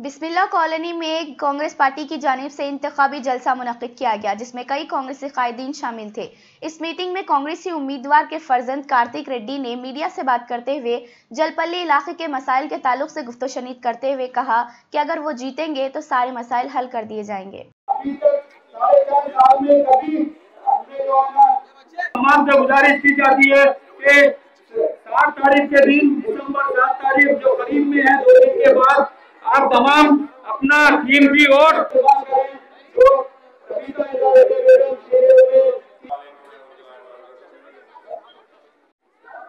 बिस्मिल्ला colony में Congress party की जानब से इंतबी जलसा मुनद किया गया, जिसमें कई कांग्रेसी कायदीन शामिल थे। इस मीटिंग में कांग्रेसी उम्मीदवार के फर्जंद कार्तिक रेड्डी ने मीडिया से बात करते हुए जलपल्ली इलाके के मसाइल के ताल्लुक से गुफ्त शनीद करते हुए कहा कि अगर वो जीतेंगे तो सारे मसाइल हल कर दिए जाएँगे। तमाम तारीख के दिन दिसंबर तारीख जो में है तमाम अपना कीमती वोट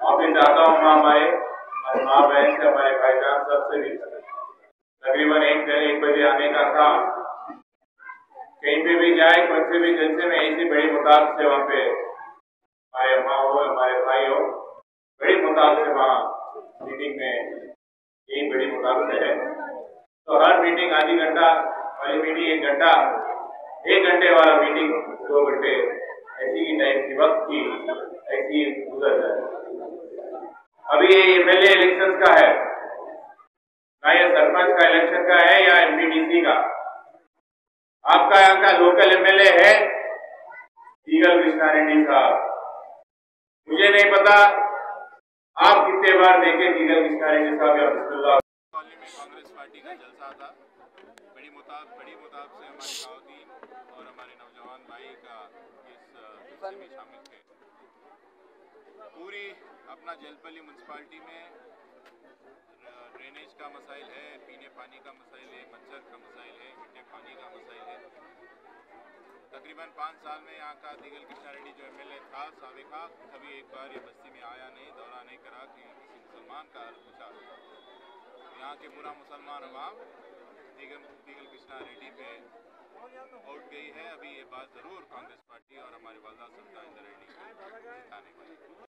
माफ़ी चाहता हूँ माँ हमारे माँ बहन से, हमारे भाईजान सबसे भी। तकरीबन एक दिन एक बजे आने का था कहीं पे भी जाए कौन से भी जलसे में, ऐसी बड़ी मुताब से वहाँ पे हमारे अम्मा हो, हमारे भाई हो, बड़ी मुताब से वहाँ मीटिंग में यही बड़ी मुताब से है। तो हर मीटिंग आधी घंटा, वाली मीटिंग एक घंटा, एक घंटे वाला मीटिंग दो घंटे। ऐसी की टाइम की वक्त की, ऐसी गुजर जाए। अभी ये एमएलए इलेक्शन का है। ना ये सरपंच का इलेक्शन का है या एमपीडीसी का? आपका यहाँ का लोकल एमएलए है ईगल कृष्णा रेड्डी साहब। मुझे नहीं पता, आप कितने बार देखे ईगल कृष्णा रेड्डी साहब या पार्टी का जलसा था। बड़ी मुताब बड़ी मुताब से हमारे खातन और हमारे नौजवान भाई का इस जलसे में शामिल थे। पूरी अपना जलपली म्यूनसिपाली में ड्रेनेज का मसाइल है पीने पानी का मसाइल है मच्छर का मसाइल है मीठे पानी का मसाइल है। तकरीबन पाँच साल में यहाँ का दिगल कृष्णा रेड्डी जो एमएलए था सबका कभी एक बार ये बस्ती में आया नहीं दौरा नहीं करा कि किसी मुसलमान का हाल पूछा। यहाँ के पूरा मुसलमान अवाम दीगल दीगल कृष्णा रेड्डी पे वोट गई है। अभी ये बात ज़रूर कांग्रेस पार्टी और हमारे वालदा इंदर रेड्डी को जिताने